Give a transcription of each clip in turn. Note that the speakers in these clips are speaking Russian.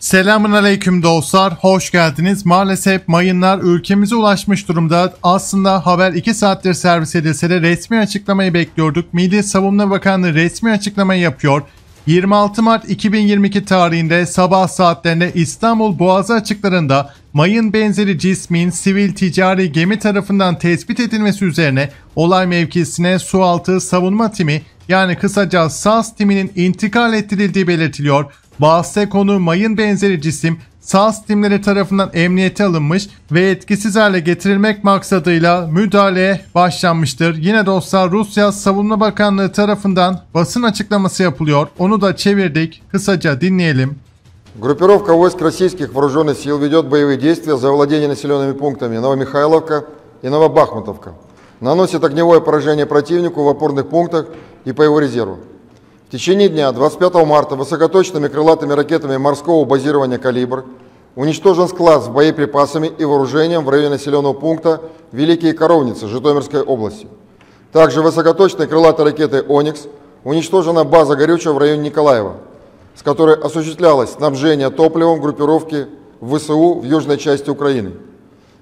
Selamun aleyküm dostlar, hoş geldiniz. Maalesef mayınlar ülkemize ulaşmış durumda. Aslında haber 2 saattir servis edilse de resmi açıklamayı bekliyorduk. Milli Savunma Bakanlığı resmi açıklamayı yapıyor. 26 Mart 2022 tarihinde sabah saatlerinde İstanbul Boğazı açıklarında mayın benzeri cismin sivil ticari gemi tarafından tespit edilmesi üzerine olay mevkisine sualtı savunma timi yani kısaca SAS timinin intikal ettirildiği belirtiliyor. Bahse konu mayın benzeri cisim SAS timleri tarafından emniyete alınmış ve etkisiz hale getirilmek maksadıyla müdahaleye başlanmıştır. Yine dostlar Rusya Savunma Bakanlığı tarafından basın açıklaması yapılıyor. Onu da çevirdik. Kısaca dinleyelim. Группировка войск российских вооруженных сил ведет боевые действия за владение населенными пунктами Новомихайловка и Новобахмутовка. Наносит огневое поражение противнику в опорных пунктах и по его резерву. В течение дня 25 марта высокоточными крылатыми ракетами морского базирования «Калибр» уничтожен склад с боеприпасами и вооружением в районе населенного пункта Великие Коровницы Житомирской области. Также высокоточной крылатой ракетой «Оникс» уничтожена база горючего в районе Николаева, с которой осуществлялось снабжение топливом группировки ВСУ в южной части Украины.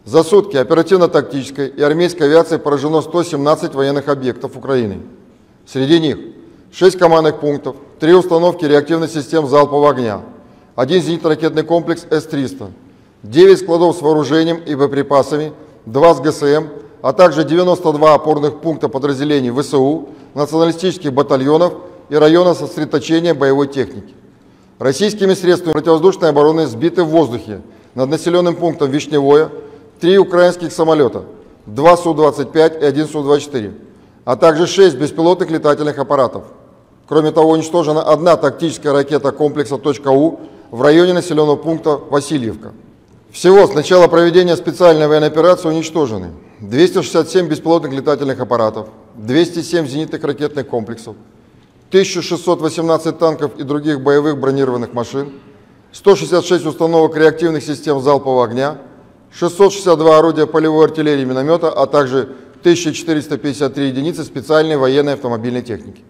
За сутки оперативно-тактической и армейской авиацией поражено 117 военных объектов Украины. Среди них 6 командных пунктов, 3 установки реактивных систем залпового огня, один зенитно-ракетный комплекс С-300, 9 складов с вооружением и боеприпасами, 2 с ГСМ, а также 92 опорных пункта подразделений ВСУ, националистических батальонов и района сосредоточения боевой техники. Российскими средствами противовоздушной обороны сбиты в воздухе над населенным пунктом Вишневое три украинских самолета, два Су-25 и один Су-24, а также шесть беспилотных летательных аппаратов. Кроме того, уничтожена одна тактическая ракета комплекса «У» в районе населенного пункта Васильевка. Всего с начала проведения специальной военной операции уничтожены 267 беспилотных летательных аппаратов, 207 зенитных ракетных комплексов, 1618 танков и других боевых бронированных машин, 166 установок реактивных систем залпового огня, 662 орудия полевой артиллерии и миномета, а также 1453 единицы специальной военной автомобильной техники.